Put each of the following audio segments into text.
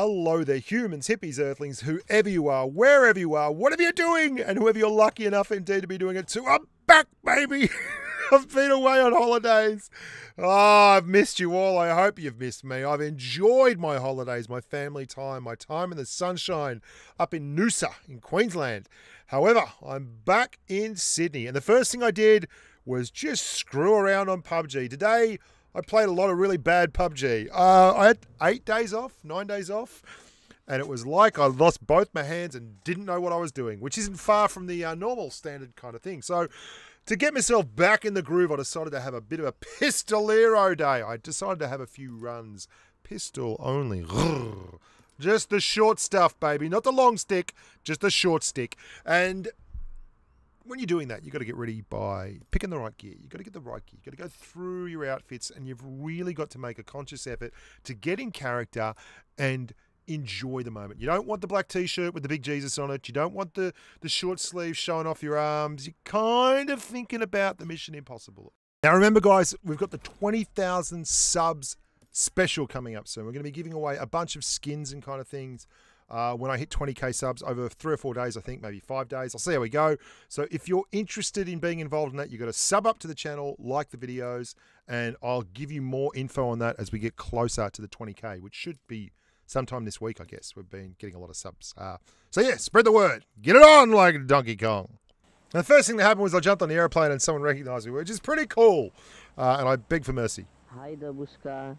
hello there, humans, hippies, earthlings, whoever you are, wherever you are, whatever you're doing, and whoever you're lucky enough indeed to be doing it to. I'm back, baby. I've been away on holidays. Oh, I've missed you all. I hope you've missed me. I've enjoyed my holidays, my family time, my time in the sunshine up in Noosa in Queensland. However, I'm back in Sydney, and the first thing I did was just screw around on PUBG. Today, I played a lot of really bad PUBG. Uh, I had eight days off, nine days off, and it was like I lost both my hands and didn't know what I was doing, which isn't far from the uh, normal standard kind of thing. So, to get myself back in the groove, I decided to have a bit of a pistolero day. I decided to have a few runs, pistol only. Just the short stuff, baby, not the long stick, just the short stick. And when you're doing that, you've got to get ready by picking the right gear. You've got to get the right gear. You've got to go through your outfits, and you've really got to make a conscious effort to get in character and enjoy the moment. You don't want the black t-shirt with the big Jesus on it. You don't want the, the short sleeve showing off your arms. You're kind of thinking about the Mission Impossible. Now remember, guys, we've got the 20,000 subs special coming up soon. We're going to be giving away a bunch of skins and kind of things uh, when I hit 20k subs over three or four days, I think, maybe five days. I'll see how we go. So if you're interested in being involved in that, you've got to sub up to the channel, like the videos, and I'll give you more info on that as we get closer to the 20k, which should be sometime this week, I guess. We've been getting a lot of subs. Uh, so yeah, spread the word. Get it on like Donkey Kong. And the first thing that happened was I jumped on the airplane and someone recognized me, which is pretty cool. Uh, and I begged for mercy. Hi, Dabuska.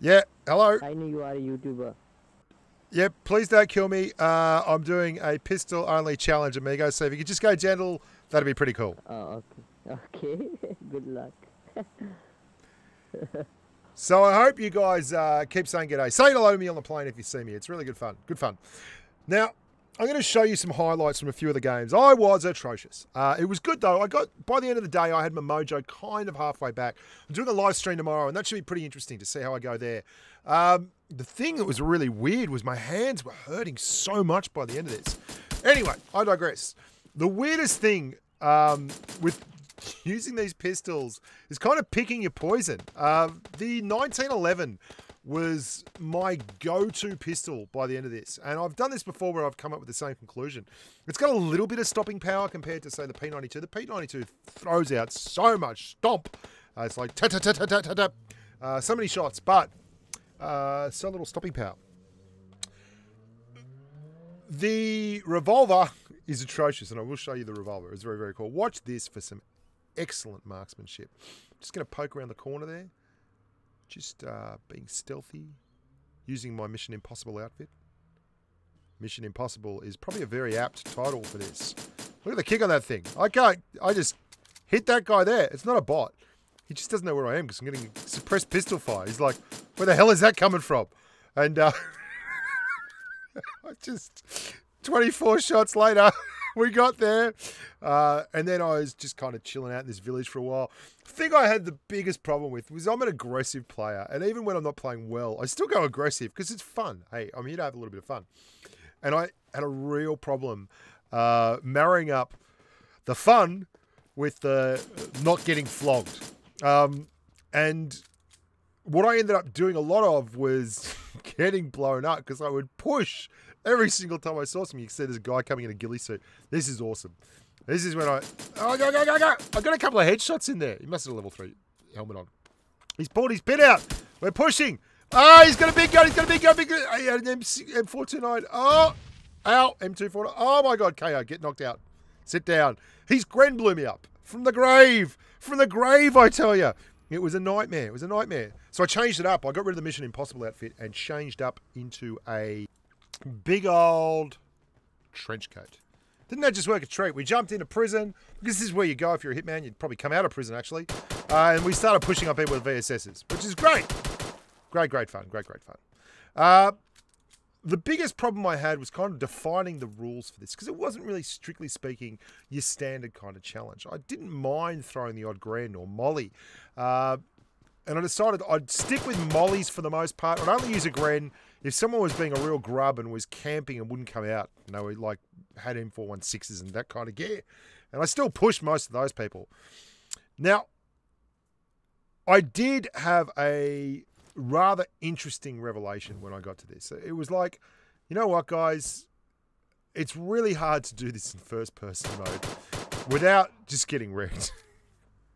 Yeah, hello. I know you are a YouTuber. Yep, please don't kill me. Uh, I'm doing a pistol only challenge, amigo. So if you could just go gentle, that'd be pretty cool. Oh, okay. Okay. Good luck. so I hope you guys uh, keep saying good day. Say hello to me on the plane if you see me. It's really good fun. Good fun. Now, I'm going to show you some highlights from a few of the games. I was atrocious. Uh, it was good though. I got by the end of the day, I had my mojo kind of halfway back. I'm doing a live stream tomorrow, and that should be pretty interesting to see how I go there. Um, the thing that was really weird was my hands were hurting so much by the end of this. Anyway, I digress. The weirdest thing um, with using these pistols is kind of picking your poison. Uh, the 1911 was my go-to pistol by the end of this. And I've done this before where I've come up with the same conclusion. It's got a little bit of stopping power compared to, say, the P92. The P92 throws out so much stomp. Uh, it's like ta ta ta ta ta ta ta. Uh, so many shots, but uh, so little stopping power. The revolver is atrocious, and I will show you the revolver. It's very, very cool. Watch this for some excellent marksmanship. Just going to poke around the corner there. Just uh, being stealthy, using my Mission Impossible outfit. Mission Impossible is probably a very apt title for this. Look at the kick on that thing. I can't, I just hit that guy there. It's not a bot. He just doesn't know where I am because I'm getting suppressed pistol fire. He's like, where the hell is that coming from? And uh, just 24 shots later, we got there. Uh, and then I was just kind of chilling out in this village for a while. The thing I had the biggest problem with was I'm an aggressive player. And even when I'm not playing well, I still go aggressive because it's fun. Hey, I'm here to have a little bit of fun. And I had a real problem uh, marrying up the fun with the not getting flogged. Um, and what I ended up doing a lot of was getting blown up because I would push every single time I saw something. You see this guy coming in a ghillie suit. This is awesome. This is when I oh go go go go. I got a couple of headshots in there. He must have a level three helmet on. He's pulled his pin out. We're pushing. Oh, he's got a big gun. He's got a big gun. Big gun. Oh, M M429. Oh, ow. M249. Oh my God. KO. Get knocked out. Sit down. He's Gren blew me up from the grave. From the grave, I tell you. It was a nightmare. It was a nightmare. So I changed it up. I got rid of the Mission Impossible outfit and changed up into a big old trench coat. Didn't that just work a treat? We jumped into prison because this is where you go if you're a hitman. You'd probably come out of prison actually, uh, and we started pushing up people with VSSs, which is great. Great, great fun. Great, great fun. Uh, the biggest problem I had was kind of defining the rules for this because it wasn't really, strictly speaking, your standard kind of challenge. I didn't mind throwing the odd Gren or molly. Uh, and I decided I'd stick with mollies for the most part. I'd only use a Gren if someone was being a real grub and was camping and wouldn't come out. You know, like had M416s and that kind of gear. And I still pushed most of those people. Now, I did have a rather interesting revelation when I got to this. It was like, you know what, guys? It's really hard to do this in first person mode without just getting wrecked.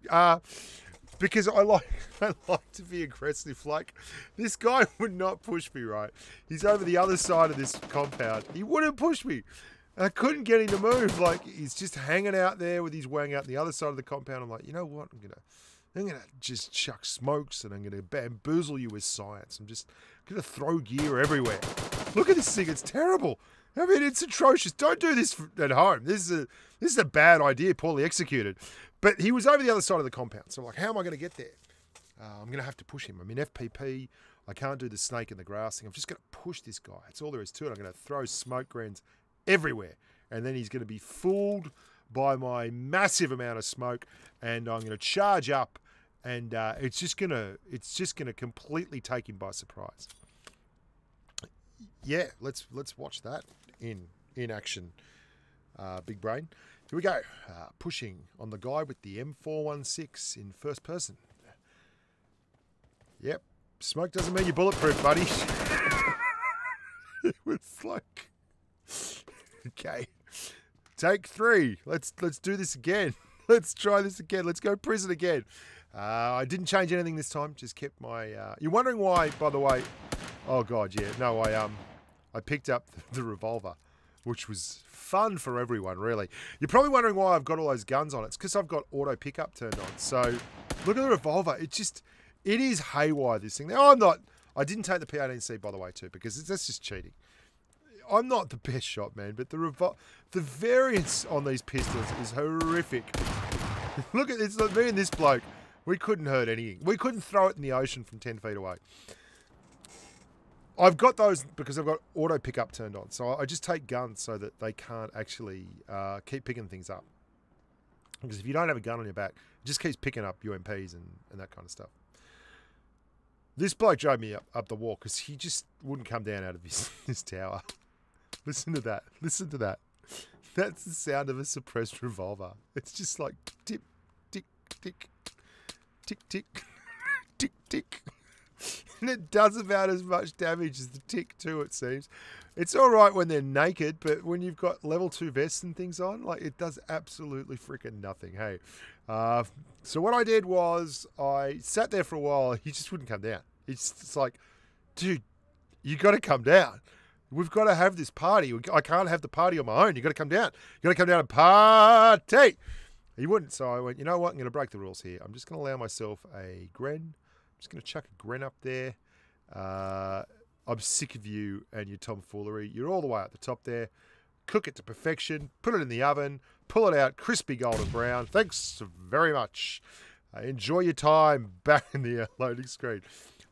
Uh, because I like I like to be aggressive. Like this guy would not push me right. He's over the other side of this compound. He wouldn't push me. I couldn't get him to move. Like he's just hanging out there with his wang out the other side of the compound. I'm like, you know what? I'm gonna I'm gonna just chuck smokes and I'm gonna bamboozle you with science. I'm just gonna throw gear everywhere. Look at this thing. It's terrible. I mean, it's atrocious. Don't do this at home. This is a this is a bad idea, poorly executed. But he was over the other side of the compound. So I'm like, how am I going to get there? Uh, I'm going to have to push him. I'm in FPP. I can't do the snake in the grass thing. I'm just going to push this guy. That's all there is to it. I'm going to throw smoke grenades everywhere. And then he's going to be fooled by my massive amount of smoke. And I'm going to charge up. And uh, it's just to it's just to completely take him by surprise. Yeah, let's let's watch that in in action. Uh, big brain. Here we go. Uh, pushing on the guy with the M416 in first person. Yep. Smoke doesn't mean you're bulletproof, buddy. it was like... okay. Take three. Let's let's do this again. Let's try this again. Let's go prison again. Uh, I didn't change anything this time. Just kept my... Uh... You're wondering why, by the way... Oh, God, yeah. No, I um, I picked up the revolver, which was fun for everyone, really. You're probably wondering why I've got all those guns on. It's because I've got auto pickup turned on. So look at the revolver. It just, it is haywire, this thing. Now, I'm not, I didn't take the P18C, by the way, too, because that's just cheating. I'm not the best shot, man, but the revol- the variance on these pistols is horrific. look at this, me and this bloke. We couldn't hurt anything. We couldn't throw it in the ocean from 10 feet away. I've got those because I've got auto pickup turned on. So I just take guns so that they can't actually uh, keep picking things up. Because if you don't have a gun on your back, it just keeps picking up UMPs and, and that kind of stuff. This bloke drove me up, up the wall because he just wouldn't come down out of his, his tower. Listen to that. Listen to that. That's the sound of a suppressed revolver. It's just like tick, tick, tick, tick, tick, tick, tick. and it does about as much damage as the tick too. It seems. It's all right when they're naked, but when you've got level two vests and things on, like it does absolutely freaking nothing. Hey, uh, so what I did was I sat there for a while. He just wouldn't come down. It's just like, dude, you got to come down. We've got to have this party. I can't have the party on my own. You got to come down. You got to come down and party. He wouldn't, so I went. You know what? I'm going to break the rules here. I'm just going to allow myself a Gren I'm just going to chuck a Gren up there. Uh, I'm sick of you and your tomfoolery. You're all the way at the top there. Cook it to perfection. Put it in the oven. Pull it out crispy golden brown. Thanks very much. Uh, enjoy your time back in the uh, loading screen.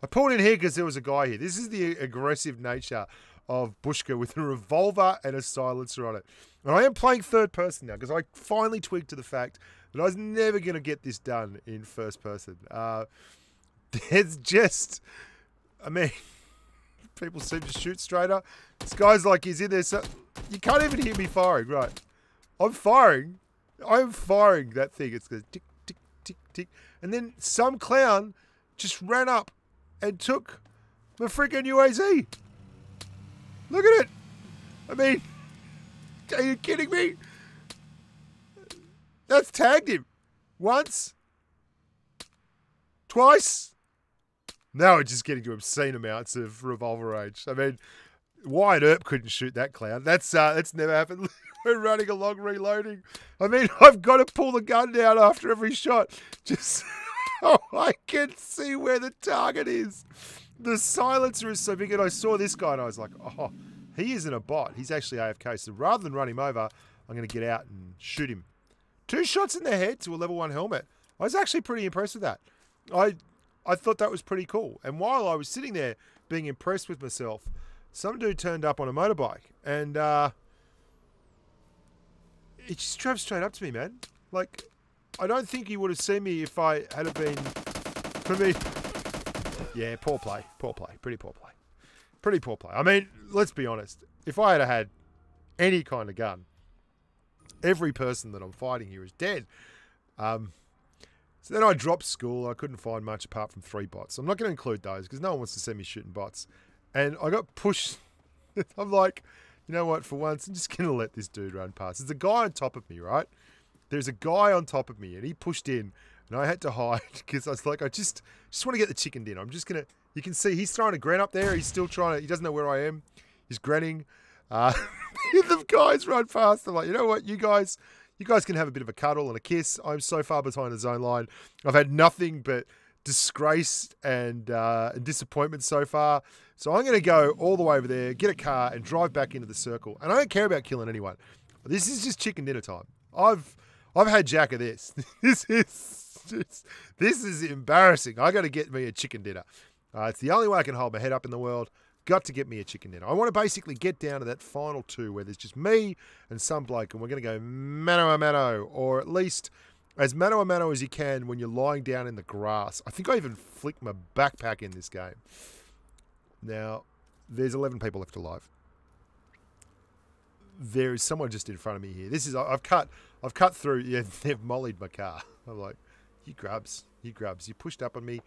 I pulled in here because there was a guy here. This is the aggressive nature of Bushka with a revolver and a silencer on it. And I am playing third person now because I finally tweaked to the fact that I was never going to get this done in first person. Uh, There's just, I mean, people seem to shoot straighter. This guy's like he's in there, so you can't even hear me firing. Right, I'm firing. I'm firing that thing. It's going tick, tick, tick, tick, and then some clown just ran up and took my freaking UAZ. Look at it. I mean, are you kidding me? That's tagged him once, twice, now we're just getting to obscene amounts of revolver rage. I mean, Wyatt Earp couldn't shoot that clown. That's uh, that's never happened. we're running along reloading. I mean, I've got to pull the gun down after every shot. Just oh, I can see where the target is. The silencer is so big, and I saw this guy, and I was like, oh, he isn't a bot. He's actually AFK. So rather than run him over, I'm going to get out and shoot him. Two shots in the head to a level one helmet. I was actually pretty impressed with that. I I thought that was pretty cool. And while I was sitting there being impressed with myself, some dude turned up on a motorbike and uh, he just drove straight up to me, man. Like, I don't think he would have seen me if I had been for me. Yeah, poor play, poor play, pretty poor play, pretty poor play. I mean, let's be honest. If I had had any kind of gun, every person that I'm fighting here is dead. Um, So then I dropped school. I couldn't find much apart from three bots. I'm not going to include those because no one wants to see me shooting bots. And I got pushed. I'm like, you know what? For once, I'm just going to let this dude run past. There's a guy on top of me, right? There's a guy on top of me, and he pushed in, and I had to hide because I was like, I just just want to get the chicken dinner. I'm just to. You can see he's throwing a Gren up there. He's still trying to. He doesn't know where I am. He's grinning. Uh, the guys run past. I'm like, you know what, you guys, you guys can have a bit of a cuddle and a kiss. I'm so far behind the zone line. I've had nothing but disgrace and, uh, and disappointment so far. So I'm going to go all the way over there, get a car, and drive back into the circle. And I don't care about killing anyone. This is just chicken dinner time. I've I've had jack of this. this is just, this is embarrassing. I got to get me a chicken dinner. Uh, it's the only way I can hold my head up in the world. Got to get me a chicken dinner. I want to basically get down to that final two where there's just me and some bloke, and we're going to go mano a mano, or at least as mano a mano as you can when you're lying down in the grass. I think I even flicked my backpack in this game. Now, there's 11 people left alive. There is someone just in front of me here. This is I've cut I've cut through. Yeah, they've mollied my car. I'm like, you grubs, you grubs. You pushed up on me.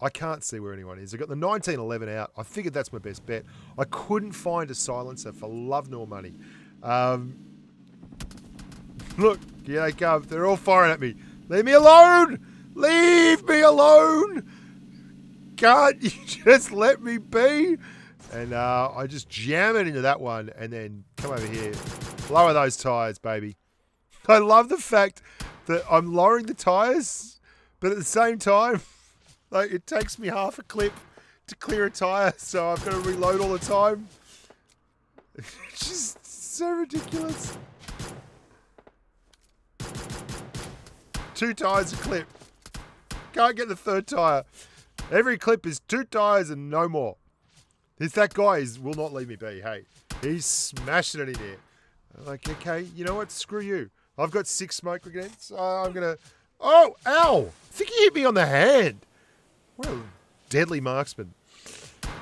I can't see where anyone is. I got the 1911 out. I figured that's my best bet. I couldn't find a silencer for love nor money. Um, look, here they come. They're all firing at me. Leave me alone! Leave me alone! Can't you just let me be? And uh, I just jam it into that one and then come over here. Lower those tyres, baby. I love the fact that I'm lowering the tyres, but at the same time, like it takes me half a clip to clear a tyre, so I've got to reload all the time. It's just so ridiculous. Two tyres a clip. Can't get the third tyre. Every clip is two tyres and no more. It's that guy is will not leave me be. Hey, he's smashing it in there. I'm like, okay, you know what? Screw you. I've got six smoke grenades. Uh, I'm gonna. Oh, ow! I think he hit me on the hand. What a deadly marksman.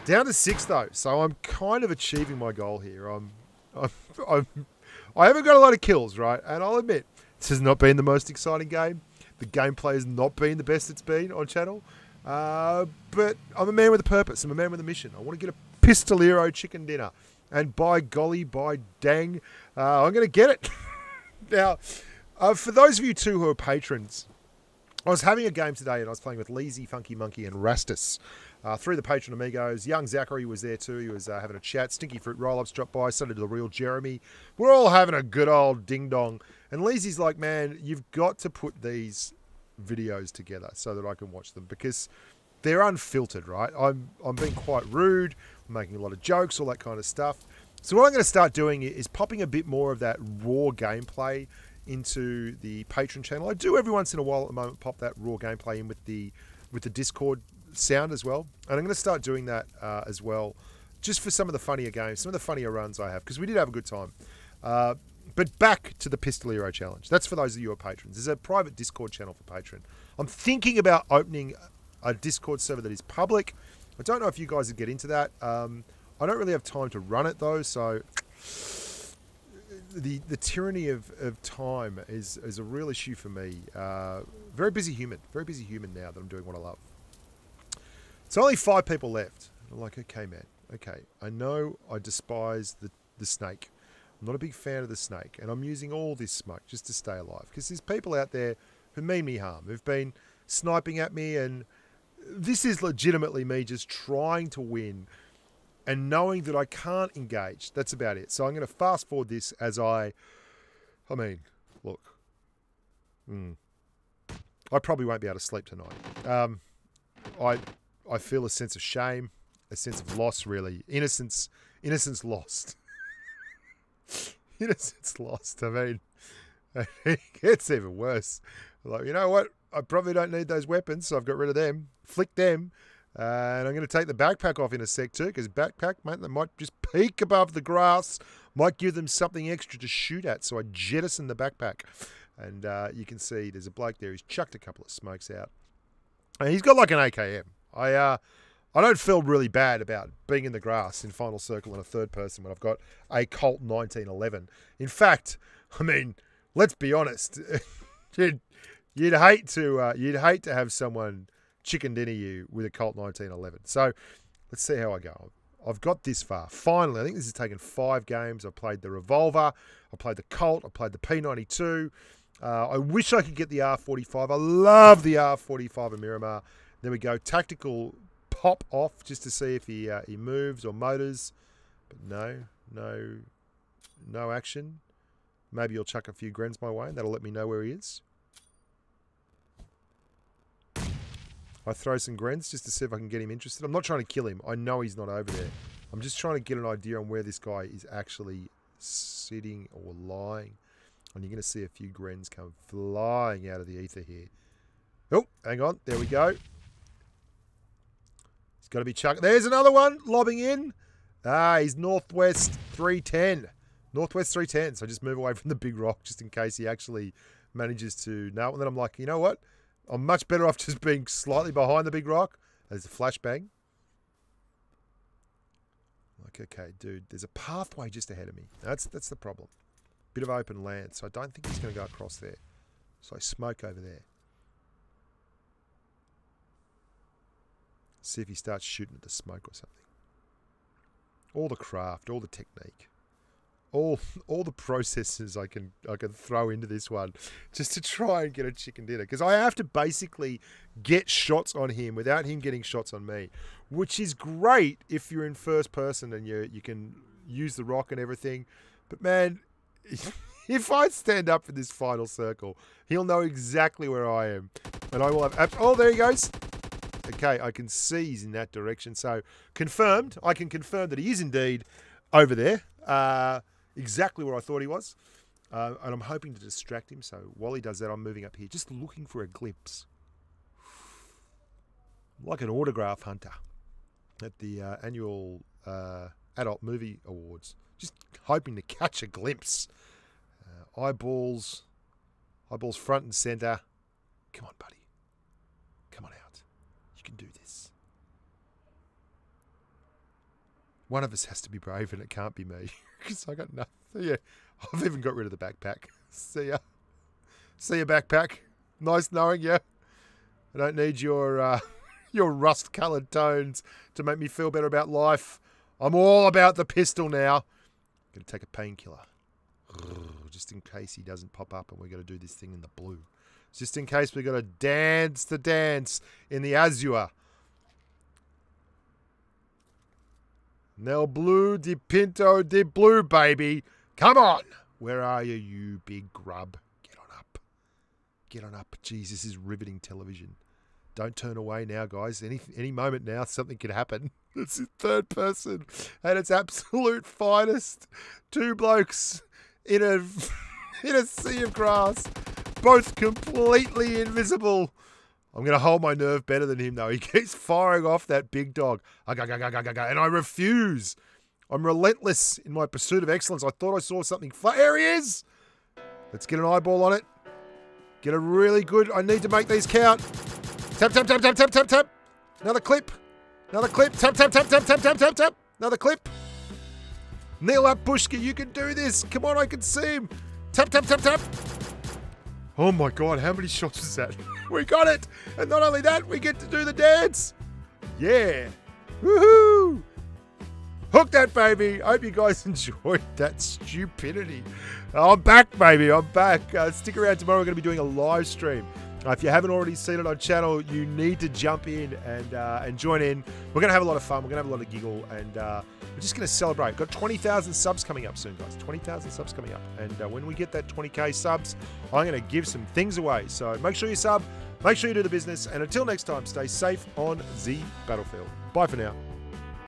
Down to six though, so I'm kind of achieving my goal here. I'm, I'm, I'm, I haven't got a lot of kills, right? And I'll admit, this has not been the most exciting game. The gameplay has not been the best it's been on channel. Uh, but I'm a man with a purpose. I'm a man with a mission. I want to get a Pistolero chicken dinner. And by golly, by dang, uh, I'm going to get it. now, uh, for those of you too who are patrons, I was having a game today and I was playing with Leezy, Funky Monkey, and Rastus. Uh, through the patron amigos, young Zachary was there too. He was uh, having a chat. Stinky Fruit Roll Ups dropped by. So did the real Jeremy. We're all having a good old ding dong. And Leezy's like, man, you've got to put these videos together so that I can watch them because they're unfiltered, right? I'm I'm being quite rude. I'm making a lot of jokes, all that kind of stuff. So what I'm going to start doing is popping a bit more of that raw gameplay into the Patreon channel. I do every once in a while at the moment pop that raw gameplay in with the with the Discord sound as well, and I'm going to start doing that uh, as well, just for some of the funnier games, some of the funnier runs I have because we did have a good time. Uh, but back to the Pistolero challenge. That's for those of you who are patrons. There's a private Discord channel for Patreon. I'm thinking about opening a Discord server that is public. I don't know if you guys would get into that. Um, I don't really have time to run it though, so the the tyranny of, of time is is a real issue for me. Uh, very busy human, very busy human now that I'm doing what I love. So only five people left. I'm like, okay, man, okay. I know I despise the the snake. I'm not a big fan of the snake, and I'm using all this smoke just to stay alive because there's people out there who mean me harm, who've been sniping at me, and this is legitimately me just trying to win and knowing that I can't engage. That's about it. So I'm going to fast forward this as I, I mean, look, mm, I probably won't be able to sleep tonight. Um, I, I feel a sense of shame, a sense of loss, really, innocence, innocence lost. innocence lost. I mean, it gets even worse. Like, you know what? I probably don't need those weapons, so I've got rid of them. Flick them. Uh, and I'm going to take the backpack off in a sec too, because backpack, mate, they might just peek above the grass, might give them something extra to shoot at. So I jettison the backpack. And uh, you can see there's a bloke there. He's chucked a couple of smokes out. And he's got like an AKM. I, uh, I don't feel really bad about being in the grass in final circle in a third person when I've got a Colt 1911. In fact, I mean, let's be honest. you'd, You'd hate to uh, you'd hate to have someone chicken dinner you with a Colt 1911. So let's see how I go. I've got this far. Finally, I think this has taken five games. I played the Revolver, I played the Colt, I played the P92. Uh, I wish I could get the R45. I love the R45 of Miramar. There we go. Tactical pop off just to see if he uh, he moves or motors. But no, no, no action. Maybe you'll chuck a few grens my way and that'll let me know where he is. I throw some grens just to see if I can get him interested. I'm not trying to kill him. I know he's not over there. I'm just trying to get an idea on where this guy is actually sitting or lying. And you're going to see a few grens come flying out of the ether here. Oh, hang on. There we go. He's got to be chucking. There's another one lobbing in. Ah, he's northwest 310. Northwest 310. So I just move away from the big rock just in case he actually manages to nail. And then I'm like, you know what? I'm much better off just being slightly behind the big rock. There's a flashbang. Like, okay, dude, there's a pathway just ahead of me. That's that's the problem. Bit of open land, so I don't think he's going to go across there. So I smoke over there. See if he starts shooting at the smoke or something. All the craft, all the technique all all the processes I can I can throw into this one just to try and get a chicken dinner because I have to basically get shots on him without him getting shots on me, which is great if you're in first person and you you can use the rock and everything. But man, if I stand up for this final circle, he'll know exactly where I am, and I will have. Oh, there he goes. Okay, I can see he's in that direction. So confirmed. I can confirm that he is indeed over there. Uh, exactly where I thought he was. Uh, and I'm hoping to distract him. So while he does that, I'm moving up here, just looking for a glimpse. Like an autograph hunter at the uh, annual uh, Adult Movie Awards. Just hoping to catch a glimpse. Uh, eyeballs, eyeballs front and center. Come on, buddy. Come on out. You can do this. One of us has to be brave, and it can't be me. because I got nothing. Yeah, I've even got rid of the backpack. See ya. See ya, backpack. Nice knowing you. I don't need your uh, your rust-coloured tones to make me feel better about life. I'm all about the pistol now. Gonna take a painkiller, just in case he doesn't pop up, and we're gonna do this thing in the blue. Just in case we're gonna dance the dance in the azure. Nel blu dipinto di blu, baby. Come on. Where are you, you big grub? Get on up. Get on up. Jeez, this is riveting television. Don't turn away now, guys. Any any moment now, something could happen. It's third person at its absolute finest. Two blokes in a in a sea of grass, both completely invisible. I'm going to hold my nerve better than him, though. He keeps firing off that big dog. And I refuse. I'm relentless in my pursuit of excellence. I thought I saw something. There he is. Let's get an eyeball on it. Get a really good. I need to make these count. Tap, tap, tap, tap, tap, tap, tap. Another clip. Another clip. Tap, tap, tap, tap, tap, tap, tap, tap. Another clip. Kneel up, Bushka. You can do this. Come on, I can see him. Tap, tap, tap, tap. Oh my god, how many shots was that? we got it! And not only that, we get to do the dance! Yeah! Woohoo! Hook that baby! Hope you guys enjoyed that stupidity. I'm back, baby. I'm back. Uh, stick around tomorrow. We're going to be doing a live stream. Uh, if you haven't already seen it on channel, you need to jump in and uh, and join in. We're going to have a lot of fun. We're to have a lot of giggle, and uh, we're just going to celebrate. Got 20,000 subs coming up soon, guys. 20,000 subs coming up, and uh, when we get that 20k subs, I'm going to give some things away. So make sure you sub, make sure you do the business, and until next time, stay safe on the battlefield. Bye for now.